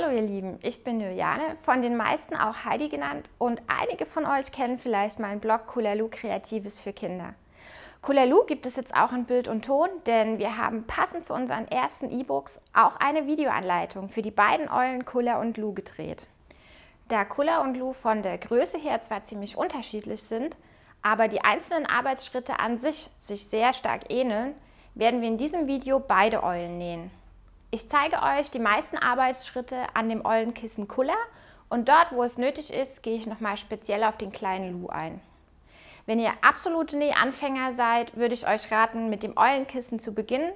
Hallo ihr Lieben, ich bin Juliane, von den meisten auch Heidi genannt und einige von euch kennen vielleicht meinen Blog Kulalu Kreatives für Kinder. Kulalu gibt es jetzt auch in Bild und Ton, denn wir haben passend zu unseren ersten E-Books auch eine Videoanleitung für die beiden Eulen Kula und Lu gedreht. Da Kula und Lu von der Größe her zwar ziemlich unterschiedlich sind, aber die einzelnen Arbeitsschritte an sich sich sehr stark ähneln, werden wir in diesem Video beide Eulen nähen. Ich zeige euch die meisten Arbeitsschritte an dem Eulenkissen Kulla und dort, wo es nötig ist, gehe ich nochmal speziell auf den kleinen Lu ein. Wenn ihr absolute Nähanfänger seid, würde ich euch raten, mit dem Eulenkissen zu beginnen,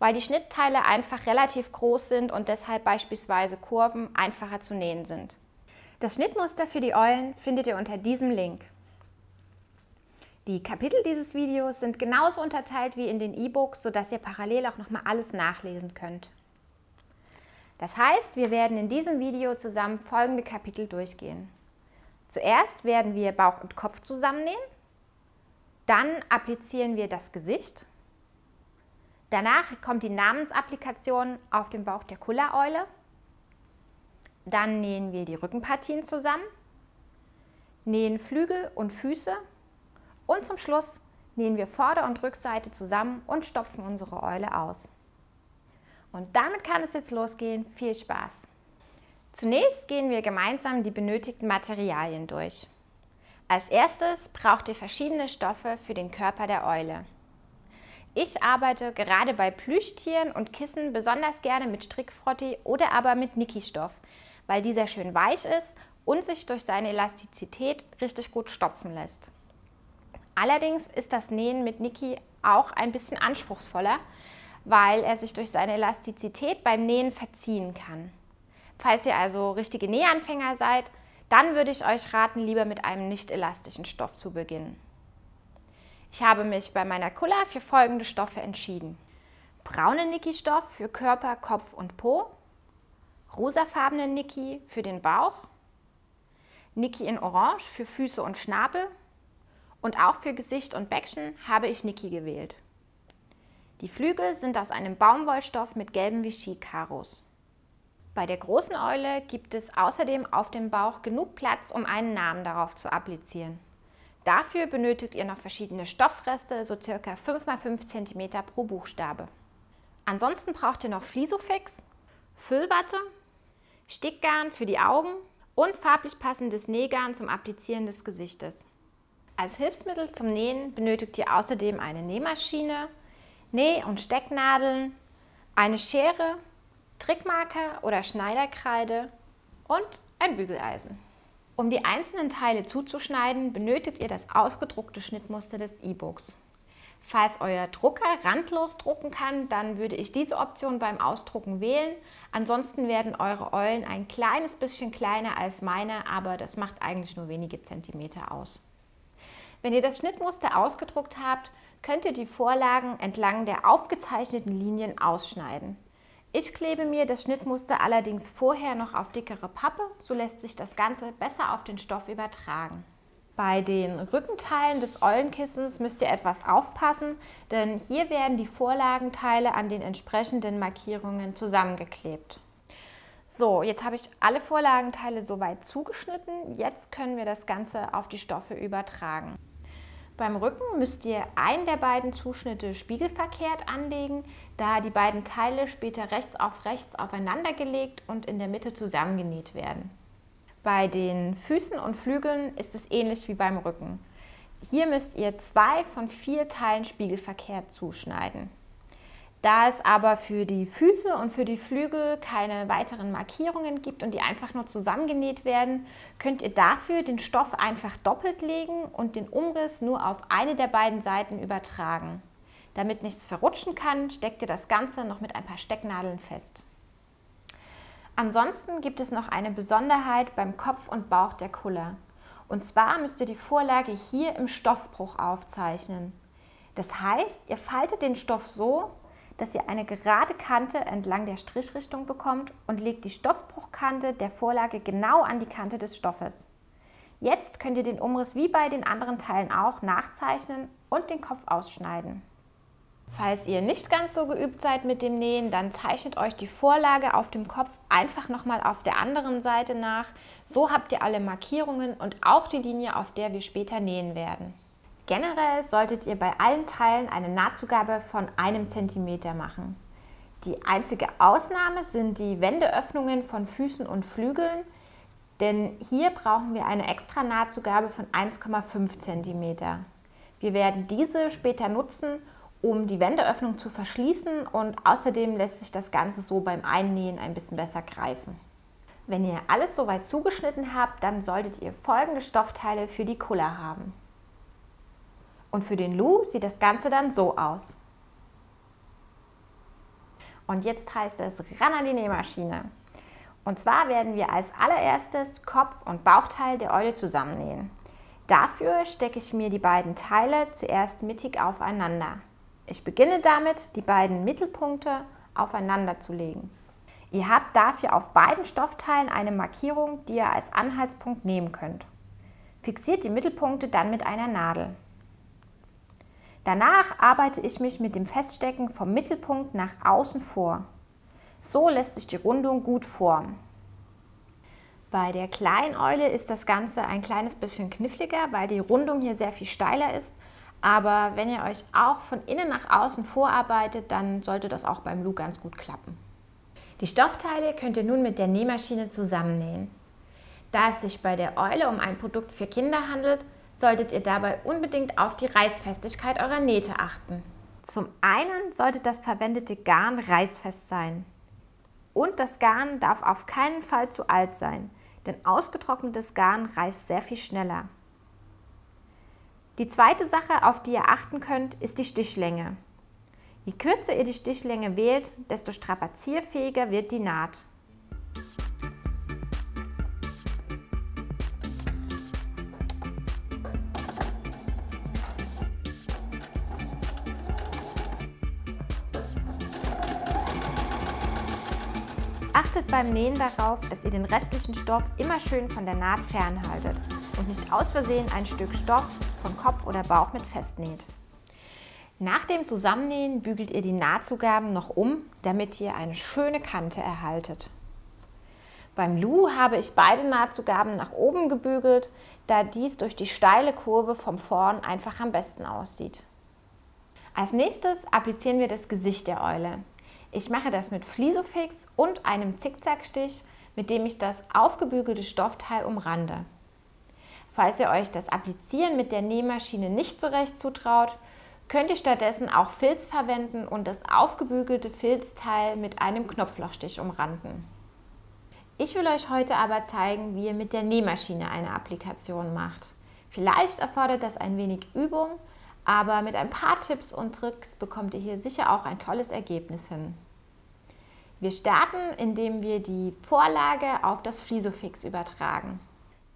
weil die Schnittteile einfach relativ groß sind und deshalb beispielsweise Kurven einfacher zu nähen sind. Das Schnittmuster für die Eulen findet ihr unter diesem Link. Die Kapitel dieses Videos sind genauso unterteilt wie in den E-Books, sodass ihr parallel auch nochmal alles nachlesen könnt. Das heißt, wir werden in diesem Video zusammen folgende Kapitel durchgehen. Zuerst werden wir Bauch und Kopf zusammennähen, dann applizieren wir das Gesicht, danach kommt die Namensapplikation auf dem Bauch der Kullereule, dann nähen wir die Rückenpartien zusammen, nähen Flügel und Füße und zum Schluss nähen wir Vorder- und Rückseite zusammen und stopfen unsere Eule aus. Und damit kann es jetzt losgehen. Viel Spaß! Zunächst gehen wir gemeinsam die benötigten Materialien durch. Als erstes braucht ihr verschiedene Stoffe für den Körper der Eule. Ich arbeite gerade bei Plüschtieren und Kissen besonders gerne mit Strickfrotti oder aber mit Niki-Stoff, weil dieser schön weich ist und sich durch seine Elastizität richtig gut stopfen lässt. Allerdings ist das Nähen mit Niki auch ein bisschen anspruchsvoller, weil er sich durch seine Elastizität beim Nähen verziehen kann. Falls ihr also richtige Nähanfänger seid, dann würde ich euch raten, lieber mit einem nicht elastischen Stoff zu beginnen. Ich habe mich bei meiner Kulla für folgende Stoffe entschieden. Braune Niki-Stoff für Körper, Kopf und Po, rosafarbene Niki für den Bauch, Niki in Orange für Füße und Schnabel und auch für Gesicht und Bäckchen habe ich Niki gewählt. Die Flügel sind aus einem Baumwollstoff mit gelben Vichy-Karos. Bei der großen Eule gibt es außerdem auf dem Bauch genug Platz, um einen Namen darauf zu applizieren. Dafür benötigt ihr noch verschiedene Stoffreste, so ca. 5 x 5 cm pro Buchstabe. Ansonsten braucht ihr noch Flisofix, Füllwatte, Stickgarn für die Augen und farblich passendes Nähgarn zum Applizieren des Gesichtes. Als Hilfsmittel zum Nähen benötigt ihr außerdem eine Nähmaschine, Näh- und Stecknadeln, eine Schere, Trickmarker oder Schneiderkreide und ein Bügeleisen. Um die einzelnen Teile zuzuschneiden, benötigt ihr das ausgedruckte Schnittmuster des E-Books. Falls euer Drucker randlos drucken kann, dann würde ich diese Option beim Ausdrucken wählen. Ansonsten werden eure Eulen ein kleines bisschen kleiner als meine, aber das macht eigentlich nur wenige Zentimeter aus. Wenn ihr das Schnittmuster ausgedruckt habt, könnt ihr die Vorlagen entlang der aufgezeichneten Linien ausschneiden. Ich klebe mir das Schnittmuster allerdings vorher noch auf dickere Pappe, so lässt sich das Ganze besser auf den Stoff übertragen. Bei den Rückenteilen des Eulenkissens müsst ihr etwas aufpassen, denn hier werden die Vorlagenteile an den entsprechenden Markierungen zusammengeklebt. So, jetzt habe ich alle Vorlagenteile soweit zugeschnitten. Jetzt können wir das Ganze auf die Stoffe übertragen. Beim Rücken müsst ihr einen der beiden Zuschnitte spiegelverkehrt anlegen, da die beiden Teile später rechts auf rechts aufeinander gelegt und in der Mitte zusammengenäht werden. Bei den Füßen und Flügeln ist es ähnlich wie beim Rücken. Hier müsst ihr zwei von vier Teilen spiegelverkehrt zuschneiden. Da es aber für die Füße und für die Flügel keine weiteren Markierungen gibt und die einfach nur zusammengenäht werden, könnt ihr dafür den Stoff einfach doppelt legen und den Umriss nur auf eine der beiden Seiten übertragen. Damit nichts verrutschen kann, steckt ihr das Ganze noch mit ein paar Stecknadeln fest. Ansonsten gibt es noch eine Besonderheit beim Kopf und Bauch der Kulle. Und zwar müsst ihr die Vorlage hier im Stoffbruch aufzeichnen. Das heißt, ihr faltet den Stoff so, dass ihr eine gerade Kante entlang der Strichrichtung bekommt und legt die Stoffbruchkante der Vorlage genau an die Kante des Stoffes. Jetzt könnt ihr den Umriss wie bei den anderen Teilen auch nachzeichnen und den Kopf ausschneiden. Falls ihr nicht ganz so geübt seid mit dem Nähen, dann zeichnet euch die Vorlage auf dem Kopf einfach nochmal auf der anderen Seite nach. So habt ihr alle Markierungen und auch die Linie, auf der wir später nähen werden. Generell solltet ihr bei allen Teilen eine Nahtzugabe von einem Zentimeter machen. Die einzige Ausnahme sind die Wendeöffnungen von Füßen und Flügeln, denn hier brauchen wir eine extra Nahtzugabe von 1,5 cm. Wir werden diese später nutzen, um die Wendeöffnung zu verschließen und außerdem lässt sich das Ganze so beim Einnähen ein bisschen besser greifen. Wenn ihr alles soweit zugeschnitten habt, dann solltet ihr folgende Stoffteile für die Kulla haben. Und für den Lu sieht das Ganze dann so aus. Und jetzt heißt es ran an die Nähmaschine. Und zwar werden wir als allererstes Kopf- und Bauchteil der Eule zusammennähen. Dafür stecke ich mir die beiden Teile zuerst mittig aufeinander. Ich beginne damit, die beiden Mittelpunkte aufeinander zu legen. Ihr habt dafür auf beiden Stoffteilen eine Markierung, die ihr als Anhaltspunkt nehmen könnt. Fixiert die Mittelpunkte dann mit einer Nadel. Danach arbeite ich mich mit dem Feststecken vom Mittelpunkt nach außen vor. So lässt sich die Rundung gut formen. Bei der kleinen Eule ist das Ganze ein kleines bisschen kniffliger, weil die Rundung hier sehr viel steiler ist. Aber wenn ihr euch auch von innen nach außen vorarbeitet, dann sollte das auch beim Lu ganz gut klappen. Die Stoffteile könnt ihr nun mit der Nähmaschine zusammennähen. Da es sich bei der Eule um ein Produkt für Kinder handelt, solltet ihr dabei unbedingt auf die Reißfestigkeit eurer Nähte achten. Zum einen sollte das verwendete Garn reißfest sein. Und das Garn darf auf keinen Fall zu alt sein, denn ausgetrocknetes Garn reißt sehr viel schneller. Die zweite Sache, auf die ihr achten könnt, ist die Stichlänge. Je kürzer ihr die Stichlänge wählt, desto strapazierfähiger wird die Naht. Beim Nähen darauf, dass ihr den restlichen Stoff immer schön von der Naht fernhaltet und nicht aus Versehen ein Stück Stoff von Kopf oder Bauch mit festnäht. Nach dem Zusammennähen bügelt ihr die Nahtzugaben noch um, damit ihr eine schöne Kante erhaltet. Beim Lu habe ich beide Nahtzugaben nach oben gebügelt, da dies durch die steile Kurve vom Vorn einfach am besten aussieht. Als nächstes applizieren wir das Gesicht der Eule. Ich mache das mit Flisofix und einem Zickzackstich, mit dem ich das aufgebügelte Stoffteil umrande. Falls ihr euch das Applizieren mit der Nähmaschine nicht so recht zutraut, könnt ihr stattdessen auch Filz verwenden und das aufgebügelte Filzteil mit einem Knopflochstich umranden. Ich will euch heute aber zeigen, wie ihr mit der Nähmaschine eine Applikation macht. Vielleicht erfordert das ein wenig Übung, aber mit ein paar Tipps und Tricks bekommt ihr hier sicher auch ein tolles Ergebnis hin. Wir starten, indem wir die Vorlage auf das Flisofix übertragen.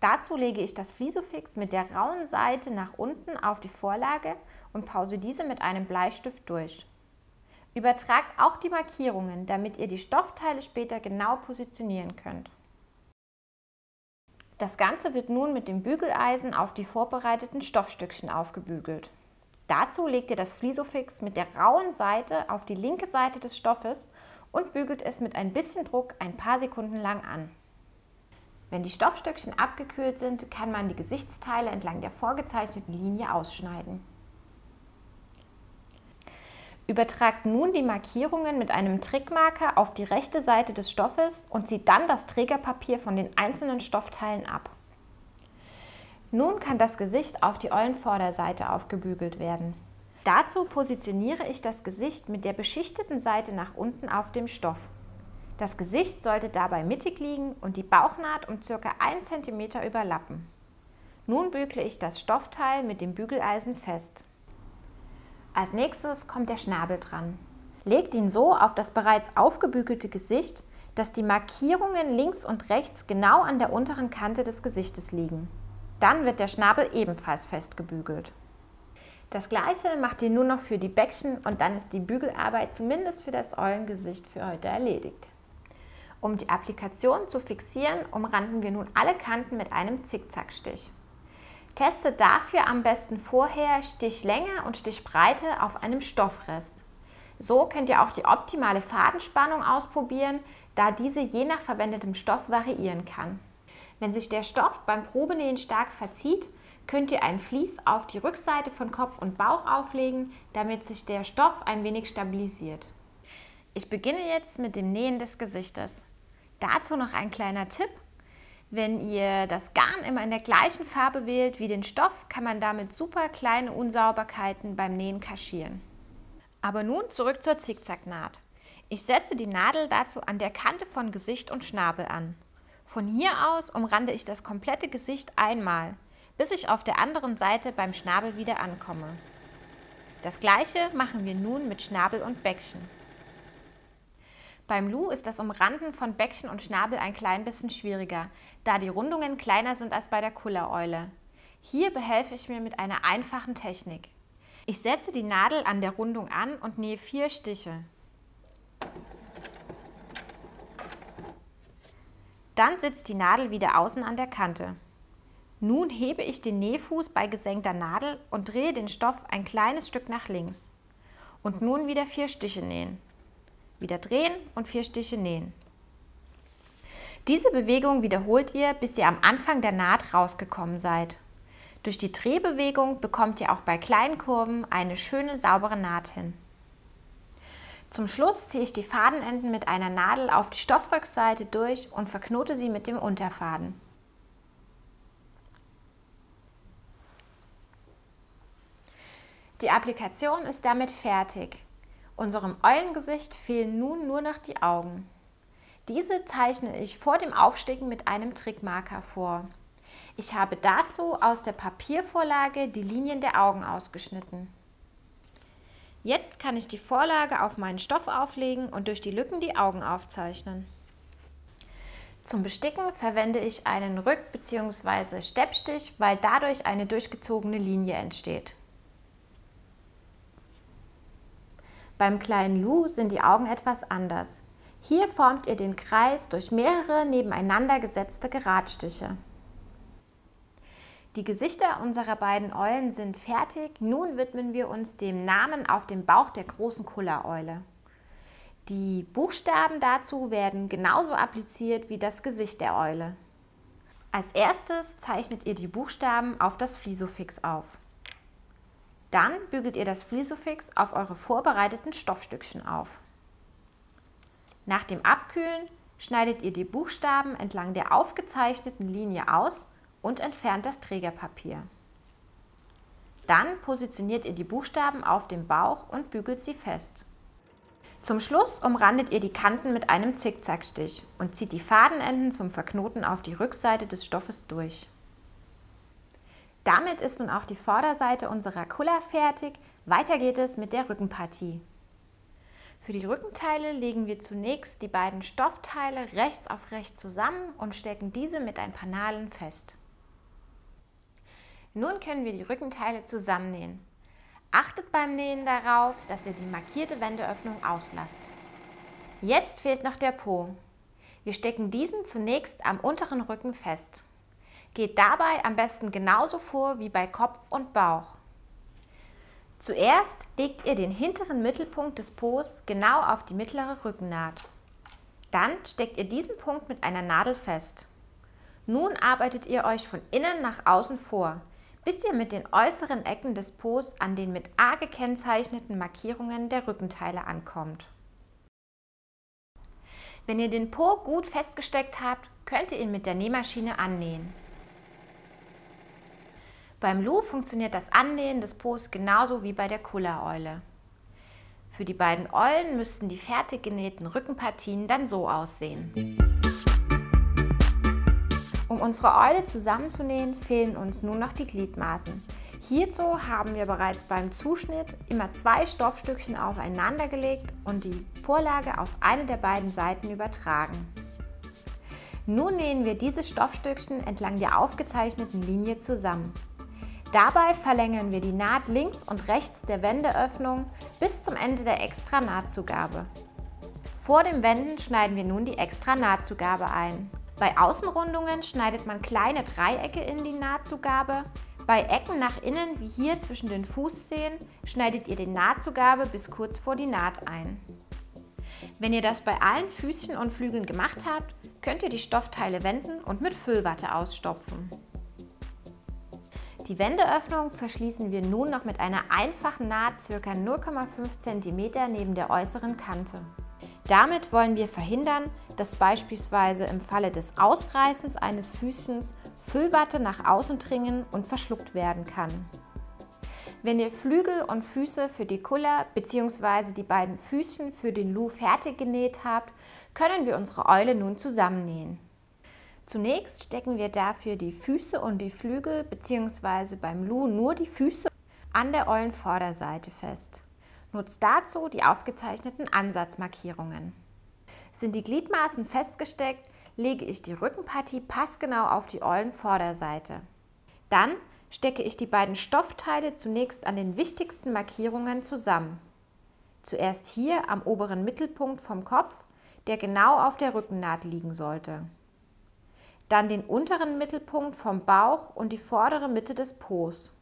Dazu lege ich das Flisofix mit der rauen Seite nach unten auf die Vorlage und pause diese mit einem Bleistift durch. Übertragt auch die Markierungen, damit ihr die Stoffteile später genau positionieren könnt. Das Ganze wird nun mit dem Bügeleisen auf die vorbereiteten Stoffstückchen aufgebügelt. Dazu legt ihr das Flisofix mit der rauen Seite auf die linke Seite des Stoffes und bügelt es mit ein bisschen Druck ein paar Sekunden lang an. Wenn die Stoffstückchen abgekühlt sind, kann man die Gesichtsteile entlang der vorgezeichneten Linie ausschneiden. Übertragt nun die Markierungen mit einem Trickmarker auf die rechte Seite des Stoffes und zieht dann das Trägerpapier von den einzelnen Stoffteilen ab. Nun kann das Gesicht auf die Eulenvorderseite aufgebügelt werden. Dazu positioniere ich das Gesicht mit der beschichteten Seite nach unten auf dem Stoff. Das Gesicht sollte dabei mittig liegen und die Bauchnaht um ca. 1 cm überlappen. Nun bügle ich das Stoffteil mit dem Bügeleisen fest. Als nächstes kommt der Schnabel dran. Legt ihn so auf das bereits aufgebügelte Gesicht, dass die Markierungen links und rechts genau an der unteren Kante des Gesichtes liegen. Dann wird der Schnabel ebenfalls festgebügelt. Das gleiche macht ihr nur noch für die Bäckchen und dann ist die Bügelarbeit zumindest für das Eulengesicht für heute erledigt. Um die Applikation zu fixieren, umranden wir nun alle Kanten mit einem Zickzackstich. Teste dafür am besten vorher Stichlänge und Stichbreite auf einem Stoffrest. So könnt ihr auch die optimale Fadenspannung ausprobieren, da diese je nach verwendetem Stoff variieren kann. Wenn sich der Stoff beim Probenähen stark verzieht, könnt ihr ein Vlies auf die Rückseite von Kopf und Bauch auflegen, damit sich der Stoff ein wenig stabilisiert. Ich beginne jetzt mit dem Nähen des Gesichtes. Dazu noch ein kleiner Tipp. Wenn ihr das Garn immer in der gleichen Farbe wählt wie den Stoff, kann man damit super kleine Unsauberkeiten beim Nähen kaschieren. Aber nun zurück zur Zickzacknaht. Ich setze die Nadel dazu an der Kante von Gesicht und Schnabel an. Von hier aus umrande ich das komplette Gesicht einmal, bis ich auf der anderen Seite beim Schnabel wieder ankomme. Das gleiche machen wir nun mit Schnabel und Bäckchen. Beim Lu ist das Umranden von Bäckchen und Schnabel ein klein bisschen schwieriger, da die Rundungen kleiner sind als bei der Kullereule. Hier behelfe ich mir mit einer einfachen Technik. Ich setze die Nadel an der Rundung an und nähe vier Stiche. Dann sitzt die Nadel wieder außen an der Kante. Nun hebe ich den Nähfuß bei gesenkter Nadel und drehe den Stoff ein kleines Stück nach links. Und nun wieder vier Stiche nähen. Wieder drehen und vier Stiche nähen. Diese Bewegung wiederholt ihr, bis ihr am Anfang der Naht rausgekommen seid. Durch die Drehbewegung bekommt ihr auch bei kleinen Kurven eine schöne saubere Naht hin. Zum Schluss ziehe ich die Fadenenden mit einer Nadel auf die Stoffrückseite durch und verknote sie mit dem Unterfaden. Die Applikation ist damit fertig. Unserem Eulengesicht fehlen nun nur noch die Augen. Diese zeichne ich vor dem Aufsticken mit einem Trickmarker vor. Ich habe dazu aus der Papiervorlage die Linien der Augen ausgeschnitten. Jetzt kann ich die Vorlage auf meinen Stoff auflegen und durch die Lücken die Augen aufzeichnen. Zum Besticken verwende ich einen Rück- bzw. Steppstich, weil dadurch eine durchgezogene Linie entsteht. Beim kleinen Lu sind die Augen etwas anders. Hier formt ihr den Kreis durch mehrere nebeneinander gesetzte Geradstiche. Die Gesichter unserer beiden Eulen sind fertig. Nun widmen wir uns dem Namen auf dem Bauch der großen Kullereule. Die Buchstaben dazu werden genauso appliziert wie das Gesicht der Eule. Als erstes zeichnet ihr die Buchstaben auf das Flisofix auf. Dann bügelt ihr das Flisofix auf eure vorbereiteten Stoffstückchen auf. Nach dem Abkühlen schneidet ihr die Buchstaben entlang der aufgezeichneten Linie aus und entfernt das Trägerpapier. Dann positioniert ihr die Buchstaben auf dem Bauch und bügelt sie fest. Zum Schluss umrandet ihr die Kanten mit einem Zickzackstich und zieht die Fadenenden zum Verknoten auf die Rückseite des Stoffes durch. Damit ist nun auch die Vorderseite unserer Kulla fertig. Weiter geht es mit der Rückenpartie. Für die Rückenteile legen wir zunächst die beiden Stoffteile rechts auf rechts zusammen und stecken diese mit ein paar Nadeln fest. Nun können wir die Rückenteile zusammennähen. Achtet beim Nähen darauf, dass ihr die markierte Wendeöffnung auslasst. Jetzt fehlt noch der Po. Wir stecken diesen zunächst am unteren Rücken fest. Geht dabei am besten genauso vor wie bei Kopf und Bauch. Zuerst legt ihr den hinteren Mittelpunkt des Po's genau auf die mittlere Rückennaht. Dann steckt ihr diesen Punkt mit einer Nadel fest. Nun arbeitet ihr euch von innen nach außen vor, bis ihr mit den äußeren Ecken des Po's an den mit A gekennzeichneten Markierungen der Rückenteile ankommt. Wenn ihr den Po gut festgesteckt habt, könnt ihr ihn mit der Nähmaschine annähen. Beim Lu funktioniert das Annähen des Po's genauso wie bei der Kullereule. Für die beiden Eulen müssten die fertig genähten Rückenpartien dann so aussehen. Um unsere Eule zusammenzunähen, fehlen uns nun noch die Gliedmaßen. Hierzu haben wir bereits beim Zuschnitt immer zwei Stoffstückchen aufeinander gelegt und die Vorlage auf eine der beiden Seiten übertragen. Nun nähen wir diese Stoffstückchen entlang der aufgezeichneten Linie zusammen. Dabei verlängern wir die Naht links und rechts der Wendeöffnung bis zum Ende der extra Nahtzugabe. Vor dem Wenden schneiden wir nun die extra Nahtzugabe ein. Bei Außenrundungen schneidet man kleine Dreiecke in die Nahtzugabe, Bei Ecken nach innen, wie hier zwischen den Fußzehen, schneidet ihr die Nahtzugabe bis kurz vor die Naht ein. Wenn ihr das bei allen Füßchen und Flügeln gemacht habt, könnt ihr die Stoffteile wenden und mit Füllwatte ausstopfen. Die Wendeöffnung verschließen wir nun noch mit einer einfachen Naht ca. 0,5 cm neben der äußeren Kante. Damit wollen wir verhindern, dass beispielsweise im Falle des Ausreißens eines Füßchens Füllwatte nach außen dringen und verschluckt werden kann. Wenn ihr Flügel und Füße für die Kuller bzw. die beiden Füßchen für den Lu fertig genäht habt, können wir unsere Eule nun zusammennähen. Zunächst stecken wir dafür die Füße und die Flügel bzw. beim Lu nur die Füße an der Eulenvorderseite fest. Nutzt dazu die aufgezeichneten Ansatzmarkierungen. Sind die Gliedmaßen festgesteckt, lege ich die Rückenpartie passgenau auf die Eulenvorderseite. Dann stecke ich die beiden Stoffteile zunächst an den wichtigsten Markierungen zusammen. Zuerst hier am oberen Mittelpunkt vom Kopf, der genau auf der Rückennaht liegen sollte dann den unteren Mittelpunkt vom Bauch und die vordere Mitte des Po's.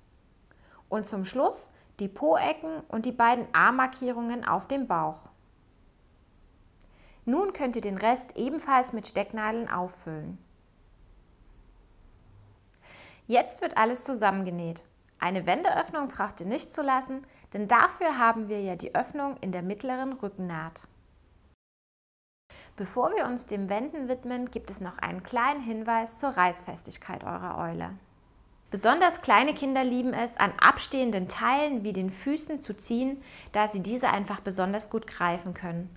Und zum Schluss die Po-Ecken und die beiden A-Markierungen auf dem Bauch. Nun könnt ihr den Rest ebenfalls mit Stecknadeln auffüllen. Jetzt wird alles zusammengenäht. Eine Wendeöffnung braucht ihr nicht zu lassen, denn dafür haben wir ja die Öffnung in der mittleren Rückennaht. Bevor wir uns dem Wenden widmen, gibt es noch einen kleinen Hinweis zur Reißfestigkeit eurer Eule. Besonders kleine Kinder lieben es, an abstehenden Teilen wie den Füßen zu ziehen, da sie diese einfach besonders gut greifen können.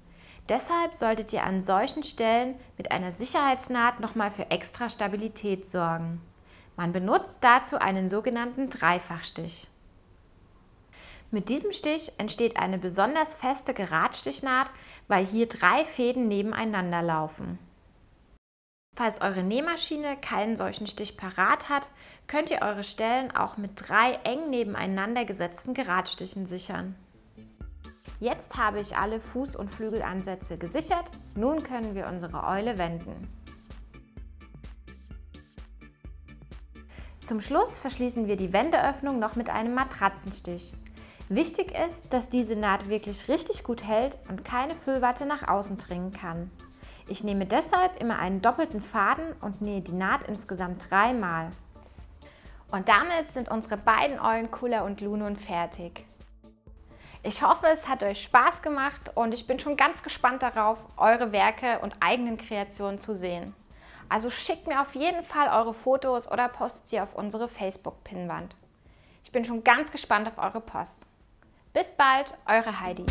Deshalb solltet ihr an solchen Stellen mit einer Sicherheitsnaht nochmal für extra Stabilität sorgen. Man benutzt dazu einen sogenannten Dreifachstich. Mit diesem Stich entsteht eine besonders feste Geradstichnaht, weil hier drei Fäden nebeneinander laufen. Falls eure Nähmaschine keinen solchen Stich parat hat, könnt ihr eure Stellen auch mit drei eng nebeneinander gesetzten Geradstichen sichern. Jetzt habe ich alle Fuß- und Flügelansätze gesichert, nun können wir unsere Eule wenden. Zum Schluss verschließen wir die Wendeöffnung noch mit einem Matratzenstich. Wichtig ist, dass diese Naht wirklich richtig gut hält und keine Füllwatte nach außen dringen kann. Ich nehme deshalb immer einen doppelten Faden und nähe die Naht insgesamt dreimal. Und damit sind unsere beiden Eulen Kula und Lu fertig. Ich hoffe, es hat euch Spaß gemacht und ich bin schon ganz gespannt darauf, eure Werke und eigenen Kreationen zu sehen. Also schickt mir auf jeden Fall eure Fotos oder postet sie auf unsere Facebook-Pinnwand. Ich bin schon ganz gespannt auf eure Post. Bis bald, eure Heidi.